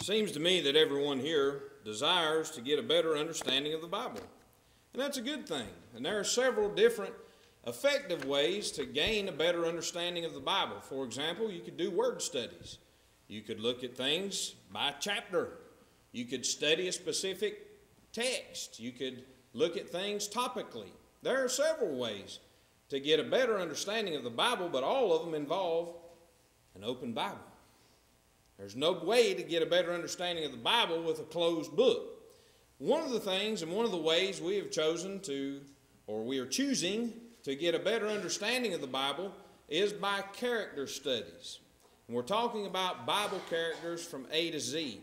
Seems to me that everyone here desires to get a better understanding of the Bible. And that's a good thing. And there are several different effective ways to gain a better understanding of the Bible. For example, you could do word studies. You could look at things by chapter. You could study a specific text. You could look at things topically. There are several ways to get a better understanding of the Bible, but all of them involve an open Bible. There's no way to get a better understanding of the Bible with a closed book. One of the things and one of the ways we have chosen to, or we are choosing to get a better understanding of the Bible is by character studies. And we're talking about Bible characters from A to Z.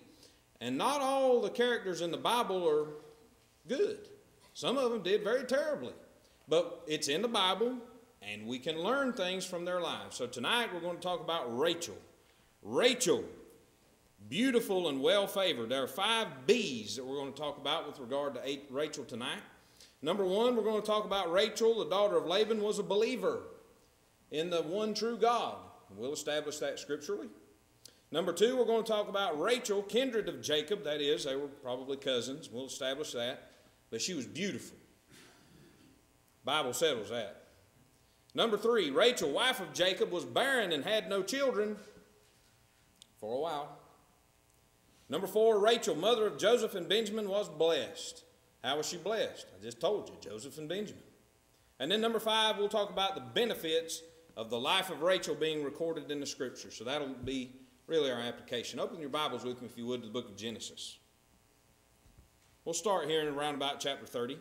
And not all the characters in the Bible are good. Some of them did very terribly. But it's in the Bible, and we can learn things from their lives. So tonight we're going to talk about Rachel. Rachel, beautiful and well favored. There are five B's that we're going to talk about with regard to Rachel tonight. Number one, we're going to talk about Rachel, the daughter of Laban, was a believer in the one true God. We'll establish that scripturally. Number two, we're going to talk about Rachel, kindred of Jacob. That is, they were probably cousins. We'll establish that. But she was beautiful. Bible settles that. Number three, Rachel, wife of Jacob, was barren and had no children for a while. Number four, Rachel, mother of Joseph and Benjamin, was blessed. How was she blessed? I just told you, Joseph and Benjamin. And then number five, we'll talk about the benefits of the life of Rachel being recorded in the scripture. So that'll be really our application. Open your Bibles with me, if you would, to the book of Genesis. We'll start here in around about chapter 30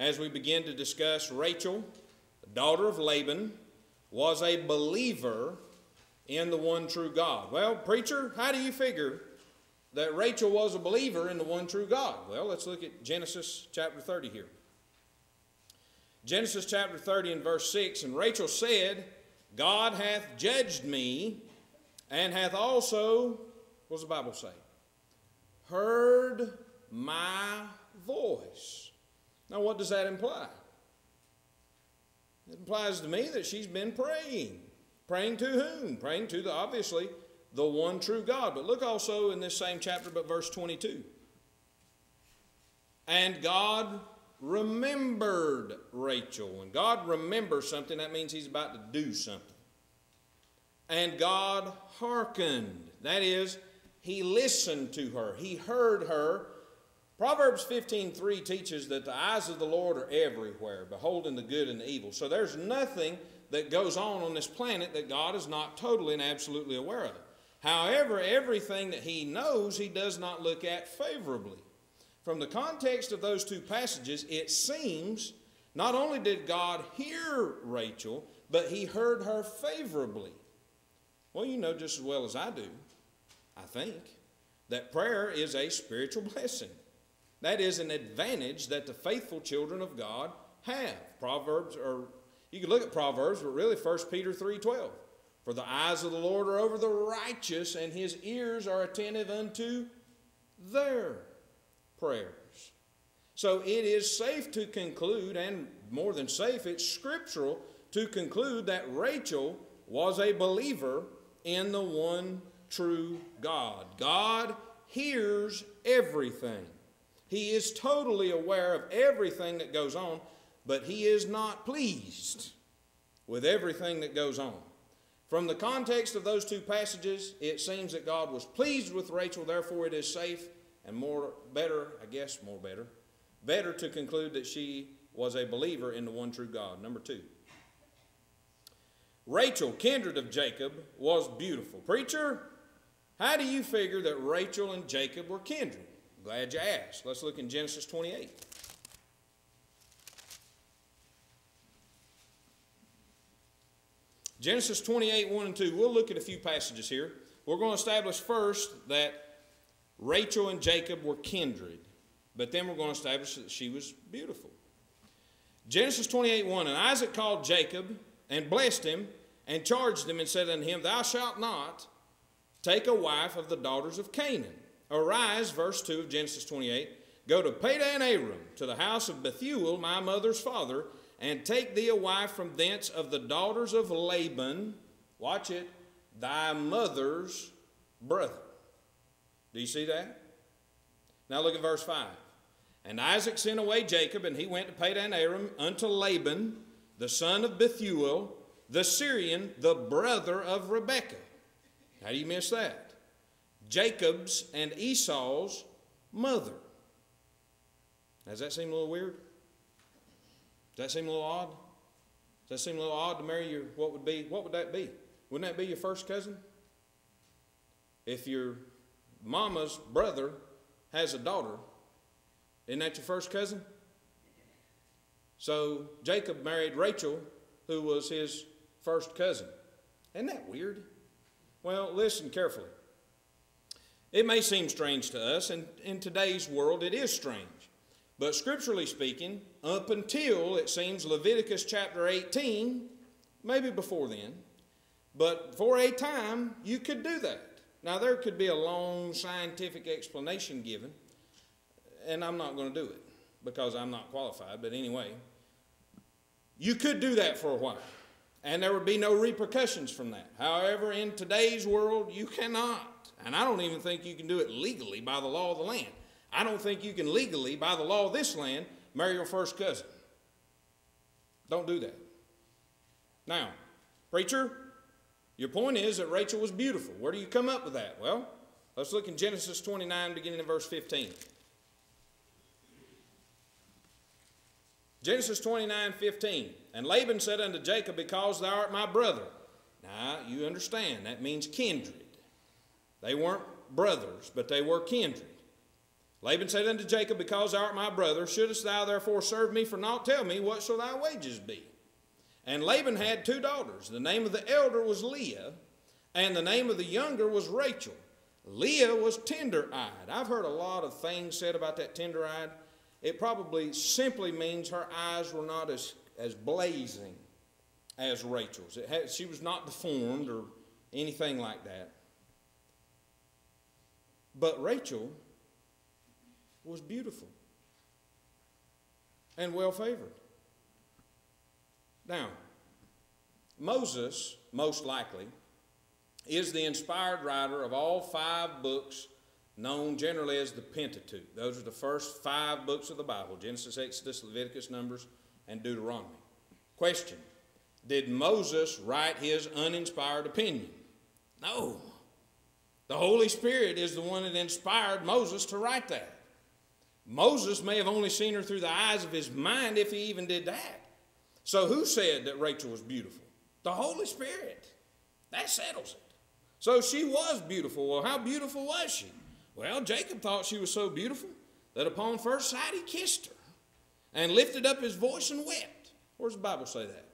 as we begin to discuss Rachel, the daughter of Laban, was a believer in the one true God. Well, preacher, how do you figure that Rachel was a believer in the one true God? Well, let's look at Genesis chapter 30 here. Genesis chapter 30 and verse 6 And Rachel said, God hath judged me, and hath also, what does the Bible say? Heard my voice. Now, what does that imply? It implies to me that she's been praying. Praying to whom? Praying to the obviously the one true God. But look also in this same chapter, but verse 22. And God remembered Rachel. When God remembers something, that means he's about to do something. And God hearkened. That is, he listened to her. He heard her. Proverbs 15:3 teaches that the eyes of the Lord are everywhere, beholding the good and the evil. So there's nothing that goes on on this planet that God is not totally and absolutely aware of. However, everything that he knows, he does not look at favorably. From the context of those two passages, it seems not only did God hear Rachel, but he heard her favorably. Well, you know just as well as I do, I think, that prayer is a spiritual blessing. That is an advantage that the faithful children of God have. Proverbs, or you can look at Proverbs, but really 1 Peter 3.12. For the eyes of the Lord are over the righteous, and his ears are attentive unto their prayers. So it is safe to conclude, and more than safe, it's scriptural to conclude that Rachel was a believer in the one true God. God hears everything. He is totally aware of everything that goes on, but he is not pleased with everything that goes on. From the context of those two passages, it seems that God was pleased with Rachel, therefore it is safe and more better, I guess more better, better to conclude that she was a believer in the one true God. Number two. Rachel, kindred of Jacob, was beautiful. Preacher, how do you figure that Rachel and Jacob were kindred? Glad you asked. Let's look in Genesis 28. Genesis 28, 1 and 2. We'll look at a few passages here. We're going to establish first that Rachel and Jacob were kindred, but then we're going to establish that she was beautiful. Genesis 28, 1. And Isaac called Jacob and blessed him and charged him and said unto him, Thou shalt not take a wife of the daughters of Canaan. Arise, verse 2 of Genesis 28, go to Padan Aram, to the house of Bethuel, my mother's father, and take thee a wife from thence of the daughters of Laban, watch it, thy mother's brother. Do you see that? Now look at verse 5. And Isaac sent away Jacob, and he went to Padan Aram unto Laban, the son of Bethuel, the Syrian, the brother of Rebekah. How do you miss that? Jacob's and Esau's mother. Does that seem a little weird? Does that seem a little odd? Does that seem a little odd to marry your what would be what would that be? Wouldn't that be your first cousin? If your mama's brother has a daughter, isn't that your first cousin? So Jacob married Rachel, who was his first cousin. Isn't that weird? Well, listen carefully. It may seem strange to us, and in today's world it is strange. But scripturally speaking, up until it seems Leviticus chapter 18, maybe before then, but for a time you could do that. Now, there could be a long scientific explanation given, and I'm not going to do it because I'm not qualified, but anyway, you could do that for a while, and there would be no repercussions from that. However, in today's world, you cannot, and I don't even think you can do it legally by the law of the land. I don't think you can legally, by the law of this land, marry your first cousin. Don't do that. Now, preacher, your point is that Rachel was beautiful. Where do you come up with that? Well, let's look in Genesis 29, beginning in verse 15. Genesis 29, 15. And Laban said unto Jacob, Because thou art my brother. Now, you understand, that means kindred. They weren't brothers, but they were kindred. Laban said unto Jacob, Because thou art my brother, shouldest thou therefore serve me for naught? Tell me, what shall thy wages be? And Laban had two daughters. The name of the elder was Leah, and the name of the younger was Rachel. Leah was tender eyed. I've heard a lot of things said about that tender eyed. It probably simply means her eyes were not as, as blazing as Rachel's. Had, she was not deformed or anything like that. But Rachel was beautiful and well favored. Now, Moses, most likely, is the inspired writer of all five books known generally as the Pentateuch. Those are the first five books of the Bible Genesis, Exodus, Leviticus, Numbers, and Deuteronomy. Question Did Moses write his uninspired opinion? No. The Holy Spirit is the one that inspired Moses to write that. Moses may have only seen her through the eyes of his mind if he even did that. So, who said that Rachel was beautiful? The Holy Spirit. That settles it. So, she was beautiful. Well, how beautiful was she? Well, Jacob thought she was so beautiful that upon first sight he kissed her and lifted up his voice and wept. Where does the Bible say that?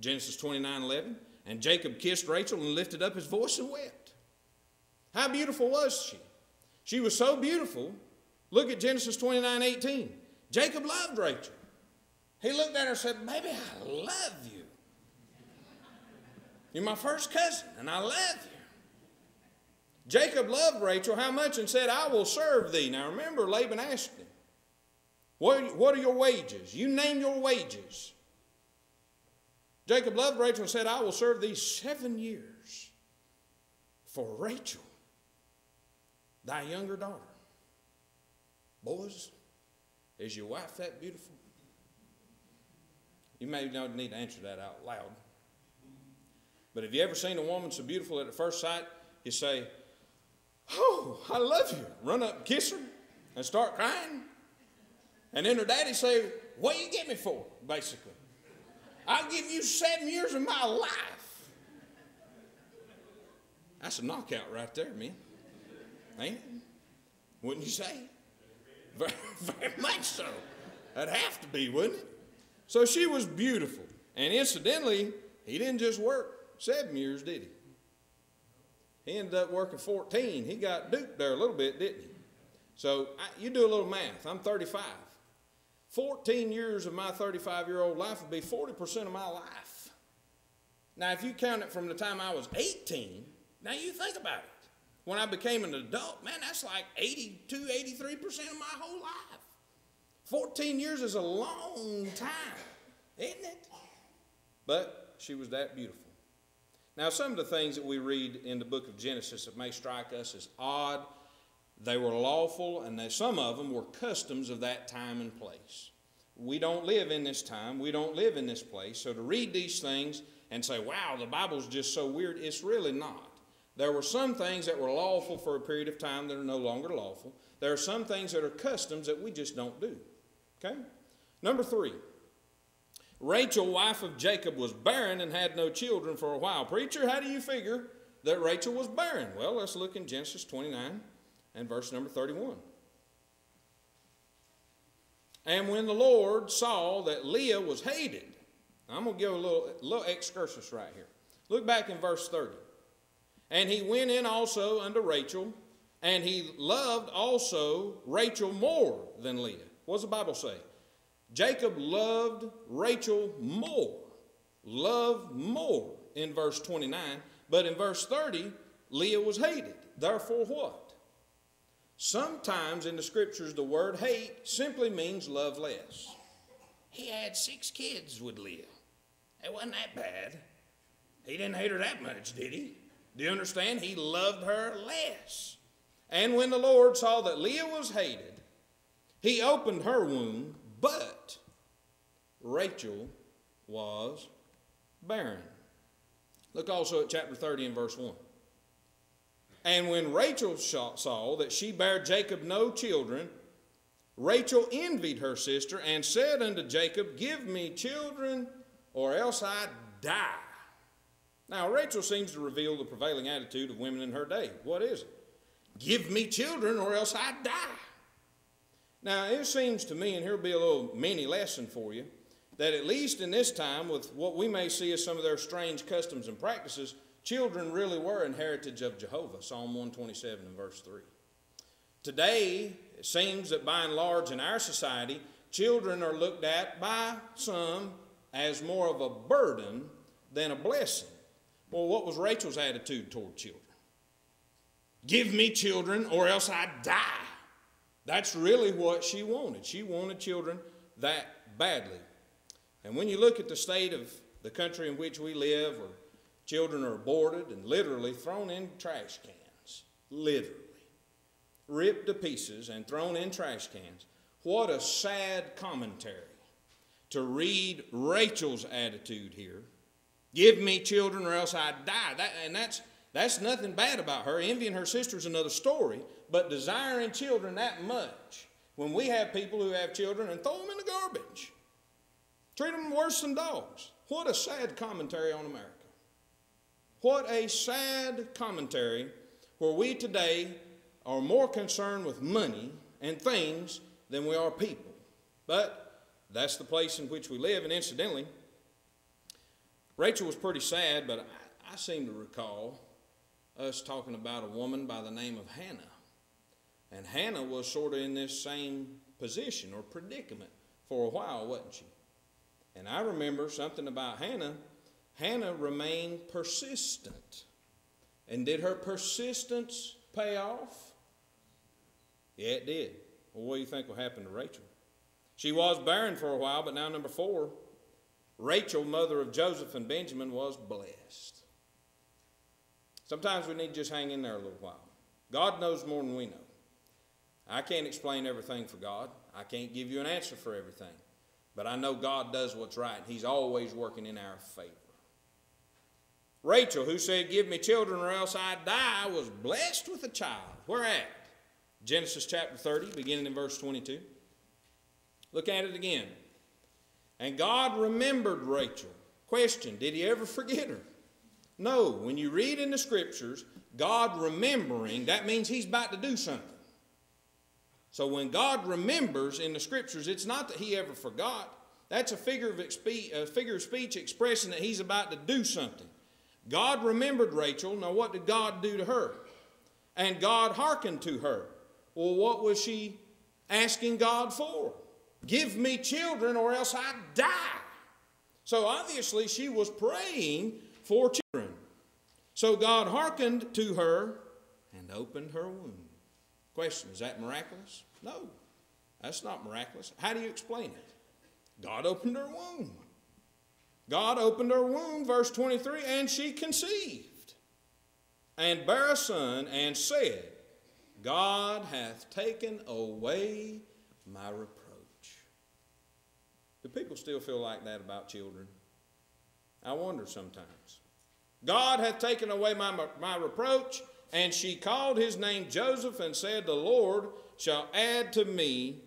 Genesis 29 11. And Jacob kissed Rachel and lifted up his voice and wept. How beautiful was she? She was so beautiful. Look at Genesis 29 18. Jacob loved Rachel. He looked at her and said, Baby, I love you. You're my first cousin, and I love you. Jacob loved Rachel how much and said, I will serve thee. Now remember, Laban asked him, What, what are your wages? You name your wages. Jacob loved Rachel and said, I will serve thee seven years for Rachel, thy younger daughter. Boys, is your wife that beautiful? You may not need to answer that out loud. But have you ever seen a woman so beautiful at the first sight, you say, Oh, I love you. Run up kiss her and start crying. And then her daddy say, What you get me for? Basically. I'll give you seven years of my life. That's a knockout right there, man. Ain't it? Wouldn't you say? Very, very much so. That'd have to be, wouldn't it? So she was beautiful. And incidentally, he didn't just work seven years, did he? He ended up working 14. He got duped there a little bit, didn't he? So I, you do a little math. I'm 35. 14 years of my 35 year old life would be 40% of my life. Now, if you count it from the time I was 18, now you think about it. When I became an adult, man, that's like 82, 83% of my whole life. 14 years is a long time, isn't it? But she was that beautiful. Now, some of the things that we read in the book of Genesis that may strike us as odd, They were lawful, and they, some of them were customs of that time and place. We don't live in this time. We don't live in this place. So to read these things and say, wow, the Bible's just so weird, it's really not. There were some things that were lawful for a period of time that are no longer lawful. There are some things that are customs that we just don't do. Okay? Number three, Rachel, wife of Jacob, was barren and had no children for a while. Preacher, how do you figure that Rachel was barren? Well, let's look in Genesis 29 and verse number 31. And when the Lord saw that Leah was hated, I'm going to give a little, little excursus right here. Look back in verse 30. And he went in also unto Rachel, and he loved also Rachel more than Leah. What does the Bible say? Jacob loved Rachel more, loved more in verse 29. But in verse 30, Leah was hated. Therefore, what? Sometimes in the scriptures, the word hate simply means love less. He had six kids with Leah. It wasn't that bad. He didn't hate her that much, did he? Do you understand? He loved her less. And when the Lord saw that Leah was hated, he opened her womb, but Rachel was barren. Look also at chapter 30 and verse 1. And when Rachel saw that she bare Jacob no children, Rachel envied her sister and said unto Jacob, Give me children, or else I die. Now, Rachel seems to reveal the prevailing attitude of women in her day. What is it? Give me children, or else I die. Now, it seems to me, and here'll be a little mini lesson for you, that at least in this time, with what we may see as some of their strange customs and practices, children really were an heritage of Jehovah. Psalm 127 and verse 3. Today, it seems that by and large in our society, children are looked at by some as more of a burden than a blessing. Well, what was Rachel's attitude toward children? Give me children or else I die. That's really what she wanted. She wanted children that badly. And when you look at the state of the country in which we live, where children are aborted and literally thrown in trash cans, literally, ripped to pieces and thrown in trash cans, what a sad commentary to read Rachel's attitude here. Give me children or else I die. That, and that's, that's nothing bad about her. Envying her sister is another story but desiring children that much, when we have people who have children and throw them in the garbage, treat them worse than dogs. What a sad commentary on America. What a sad commentary where we today are more concerned with money and things than we are people. But that's the place in which we live. And incidentally, Rachel was pretty sad, but I, I seem to recall us talking about a woman by the name of Hannah. And Hannah was sort of in this same position or predicament for a while, wasn't she? And I remember something about Hannah. Hannah remained persistent. And did her persistence pay off? Yeah, it did. Well, what do you think will happen to Rachel? She was barren for a while, but now, number four, Rachel, mother of Joseph and Benjamin, was blessed. Sometimes we need to just hang in there a little while. God knows more than we know. I can't explain everything for God. I can't give you an answer for everything. But I know God does what's right. He's always working in our favor. Rachel, who said, Give me children or else I die, was blessed with a child. Where at? Genesis chapter 30, beginning in verse 22. Look at it again. And God remembered Rachel. Question Did he ever forget her? No. When you read in the scriptures, God remembering, that means he's about to do something. So when God remembers in the scriptures, it's not that he ever forgot. That's a figure of, expe- a figure of speech expressing that he's about to do something. God remembered Rachel. Now, what did God do to her? And God hearkened to her. Well, what was she asking God for? Give me children or else I die. So obviously, she was praying for children. So God hearkened to her and opened her womb. Question Is that miraculous? No, that's not miraculous. How do you explain it? God opened her womb. God opened her womb, verse 23, and she conceived and bare a son and said, God hath taken away my reproach. Do people still feel like that about children? I wonder sometimes. God hath taken away my, my reproach, and she called his name Joseph and said, The Lord shall add to me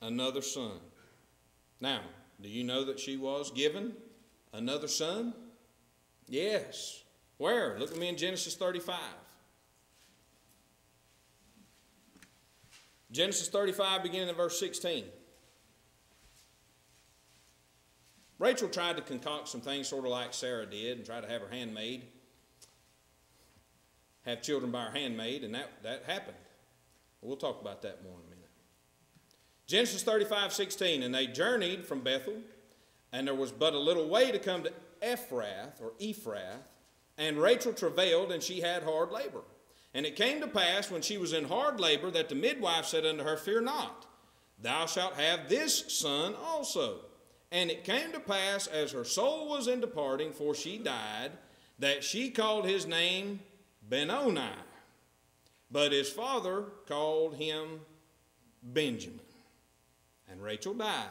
another son. Now, do you know that she was given another son? Yes. Where? Look at me in Genesis 35. Genesis 35, beginning in verse 16. Rachel tried to concoct some things sort of like Sarah did and try to have her handmaid have children by her handmaid, and that, that happened. We'll talk about that more in a minute. Genesis 35, 16. And they journeyed from Bethel, and there was but a little way to come to Ephrath or Ephrath, and Rachel travailed, and she had hard labor. And it came to pass when she was in hard labor that the midwife said unto her, Fear not, thou shalt have this son also. And it came to pass as her soul was in departing, for she died, that she called his name Benoni. But his father called him Benjamin. And Rachel died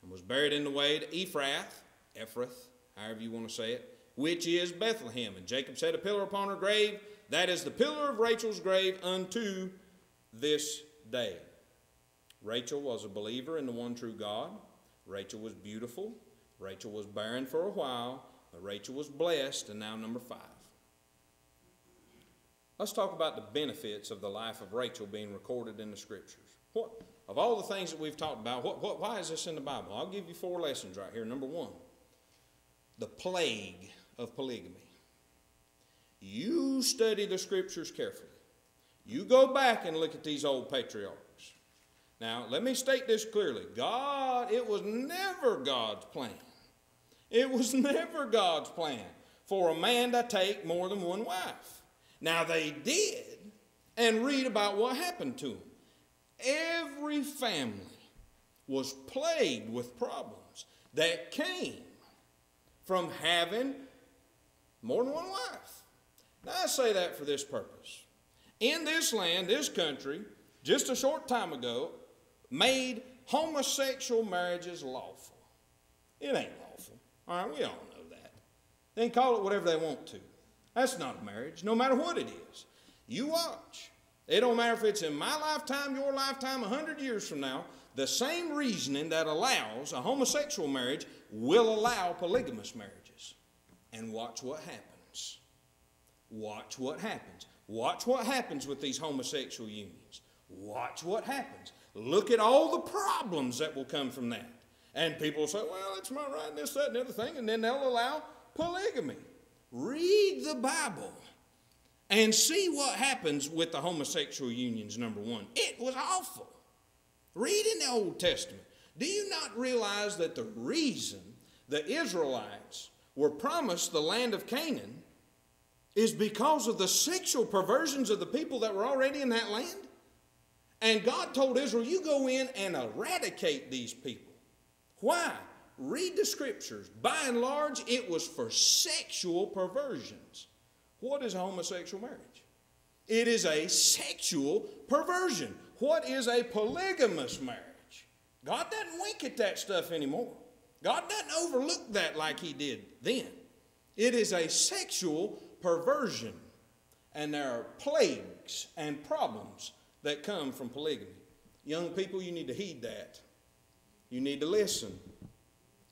and was buried in the way to Ephrath, Ephrath, however you want to say it, which is Bethlehem. And Jacob set a pillar upon her grave. That is the pillar of Rachel's grave unto this day. Rachel was a believer in the one true God. Rachel was beautiful. Rachel was barren for a while, but Rachel was blessed, and now number five. Let's talk about the benefits of the life of Rachel being recorded in the scriptures. What, of all the things that we've talked about, what, what, why is this in the Bible? I'll give you four lessons right here. Number one, the plague of polygamy. You study the scriptures carefully. You go back and look at these old patriarchs. Now, let me state this clearly God, it was never God's plan. It was never God's plan for a man to take more than one wife. Now, they did, and read about what happened to them. Every family was plagued with problems that came from having more than one wife. Now, I say that for this purpose. In this land, this country, just a short time ago, made homosexual marriages lawful. It ain't lawful. All right, we all know that. They can call it whatever they want to. That's not a marriage, no matter what it is. You watch. It don't matter if it's in my lifetime, your lifetime, a hundred years from now. The same reasoning that allows a homosexual marriage will allow polygamous marriages. And watch what happens. Watch what happens. Watch what happens with these homosexual unions. Watch what happens. Look at all the problems that will come from that. And people say, well, it's my right, and this, that, and the other thing, and then they'll allow polygamy. Read the Bible and see what happens with the homosexual unions, number one. It was awful. Read in the Old Testament. Do you not realize that the reason the Israelites were promised the land of Canaan is because of the sexual perversions of the people that were already in that land? And God told Israel, You go in and eradicate these people. Why? read the scriptures. By and large, it was for sexual perversions. What is homosexual marriage? It is a sexual perversion. What is a polygamous marriage? God doesn't wink at that stuff anymore. God doesn't overlook that like He did then. It is a sexual perversion, and there are plagues and problems that come from polygamy. Young people, you need to heed that. You need to listen.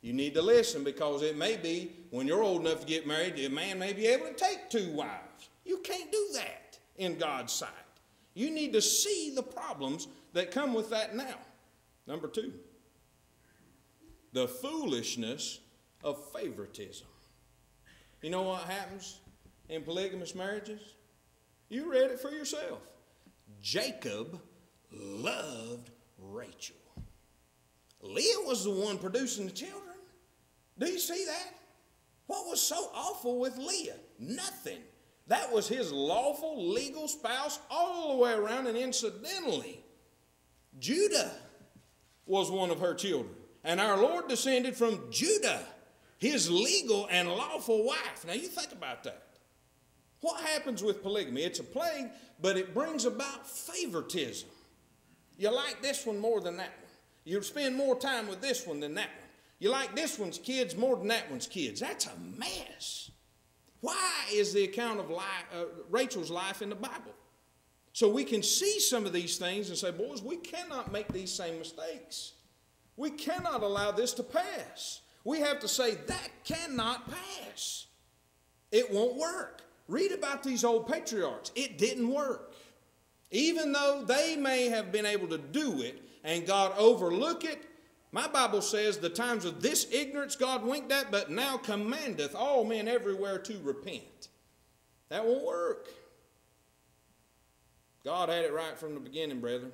You need to listen because it may be when you're old enough to get married, a man may be able to take two wives. You can't do that in God's sight. You need to see the problems that come with that now. Number two, the foolishness of favoritism. You know what happens in polygamous marriages? You read it for yourself. Jacob loved Rachel. Leah was the one producing the children. Do you see that? What was so awful with Leah? Nothing. That was his lawful, legal spouse all the way around, and incidentally, Judah was one of her children. And our Lord descended from Judah, his legal and lawful wife. Now you think about that. What happens with polygamy? It's a plague, but it brings about favoritism. You like this one more than that one. You spend more time with this one than that one. You like this one's kids more than that one's kids. That's a mess. Why is the account of life, uh, Rachel's life in the Bible? So we can see some of these things and say, boys, we cannot make these same mistakes. We cannot allow this to pass. We have to say, that cannot pass. It won't work. Read about these old patriarchs. It didn't work. Even though they may have been able to do it and God overlook it, my Bible says the times of this ignorance God winked at, but now commandeth all men everywhere to repent. That won't work. God had it right from the beginning, brethren.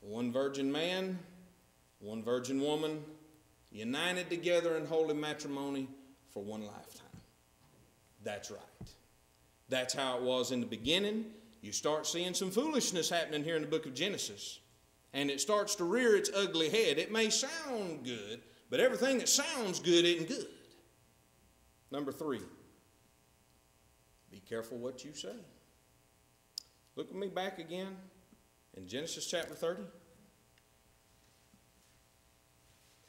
One virgin man, one virgin woman, united together in holy matrimony for one lifetime. That's right. That's how it was in the beginning. You start seeing some foolishness happening here in the book of Genesis, and it starts to rear its ugly head. It may sound good, but everything that sounds good isn't good. Number three, be careful what you say. Look at me back again in Genesis chapter 30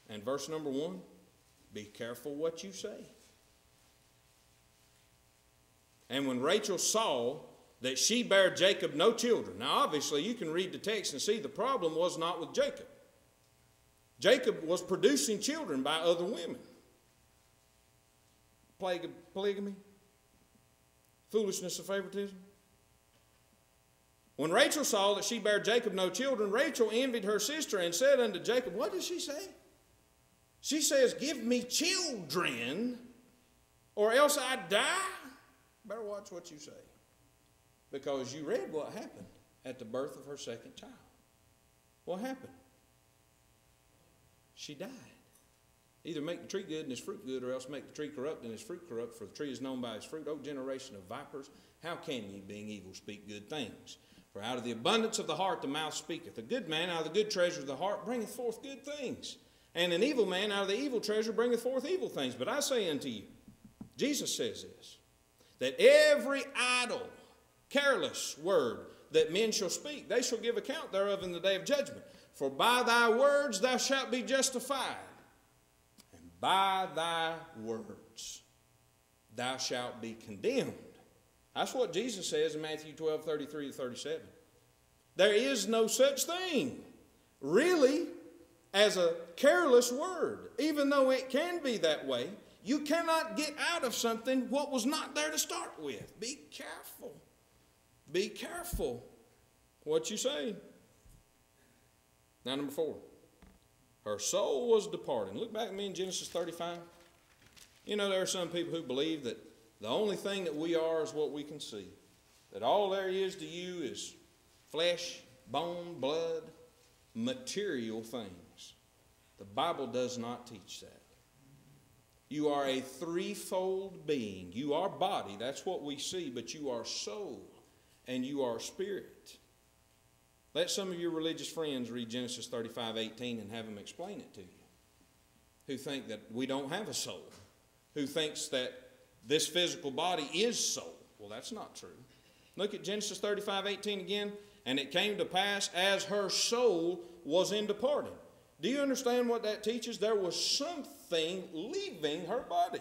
and verse number 1. Be careful what you say. And when Rachel saw that she bare Jacob no children, now obviously you can read the text and see the problem was not with Jacob. Jacob was producing children by other women. Plague polygamy, foolishness of favoritism. When Rachel saw that she bare Jacob no children, Rachel envied her sister and said unto Jacob, What does she say? She says, Give me children, or else I die. Better watch what you say. Because you read what happened at the birth of her second child. What happened? She died. Either make the tree good and its fruit good, or else make the tree corrupt and its fruit corrupt, for the tree is known by its fruit. O generation of vipers, how can ye, being evil, speak good things? For out of the abundance of the heart the mouth speaketh. A good man out of the good treasure of the heart bringeth forth good things. And an evil man out of the evil treasure bringeth forth evil things. But I say unto you, Jesus says this, that every idle, careless word that men shall speak, they shall give account thereof in the day of judgment. For by thy words thou shalt be justified, and by thy words thou shalt be condemned. That's what Jesus says in Matthew 12 33 to 37. There is no such thing, really, as a careless word. Even though it can be that way, you cannot get out of something what was not there to start with. Be careful. Be careful what you say. Now, number four. Her soul was departing. Look back at me in Genesis 35. You know, there are some people who believe that the only thing that we are is what we can see. That all there is to you is flesh, bone, blood, material things. The Bible does not teach that. You are a threefold being. You are body, that's what we see, but you are soul and you are spirit. Let some of your religious friends read Genesis 35 18 and have them explain it to you. Who think that we don't have a soul, who thinks that this physical body is soul. Well, that's not true. Look at Genesis 35 18 again. And it came to pass as her soul was in departing. Do you understand what that teaches? There was something leaving her body.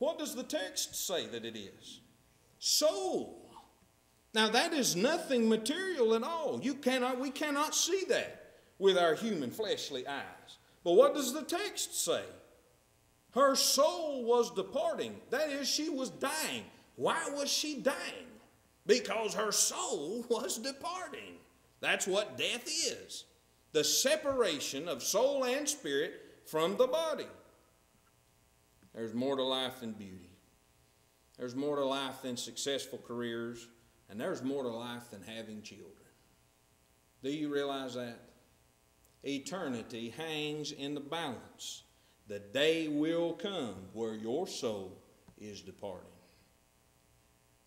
What does the text say that it is? Soul. Now that is nothing material at all. You cannot, we cannot see that with our human fleshly eyes. But what does the text say? Her soul was departing. That is, she was dying. Why was she dying? Because her soul was departing. That's what death is the separation of soul and spirit from the body. There's more to life than beauty. There's more to life than successful careers. And there's more to life than having children. Do you realize that? Eternity hangs in the balance the day will come where your soul is departing.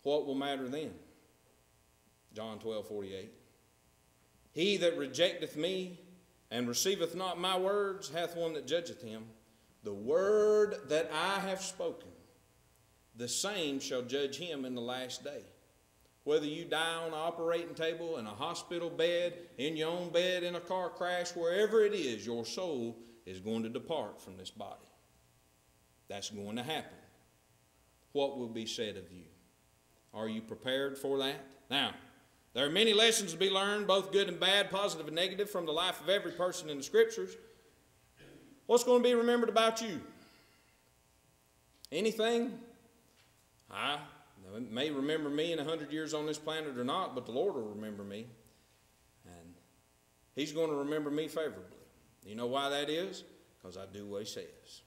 What will matter then? John 12, 48. He that rejecteth me and receiveth not my words hath one that judgeth him. The word that I have spoken, the same shall judge him in the last day. Whether you die on an operating table, in a hospital bed, in your own bed, in a car crash, wherever it is, your soul is going to depart from this body. That's going to happen. What will be said of you? Are you prepared for that? Now, there are many lessons to be learned, both good and bad, positive and negative, from the life of every person in the Scriptures. What's going to be remembered about you? Anything? I may remember me in a hundred years on this planet or not, but the Lord will remember me. And He's going to remember me favorably. You know why that is? Because I do what He says.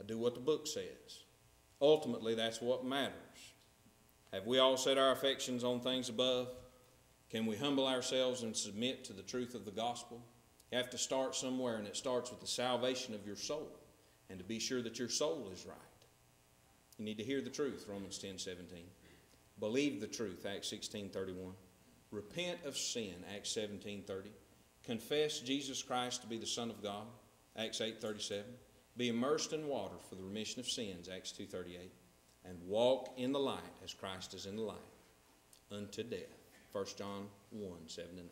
I do what the book says. Ultimately, that's what matters. Have we all set our affections on things above? Can we humble ourselves and submit to the truth of the gospel? You have to start somewhere, and it starts with the salvation of your soul, and to be sure that your soul is right. You need to hear the truth, Romans 10 17. Believe the truth, Acts 16 31. Repent of sin, Acts 17 30. Confess Jesus Christ to be the Son of God, Acts 8 37. Be immersed in water for the remission of sins, Acts 2 38 and walk in the light as Christ is in the light unto death. 1 John 1 7 9.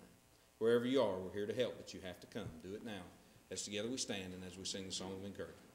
Wherever you are, we're here to help, but you have to come. Do it now. As together we stand and as we sing the song of encouragement.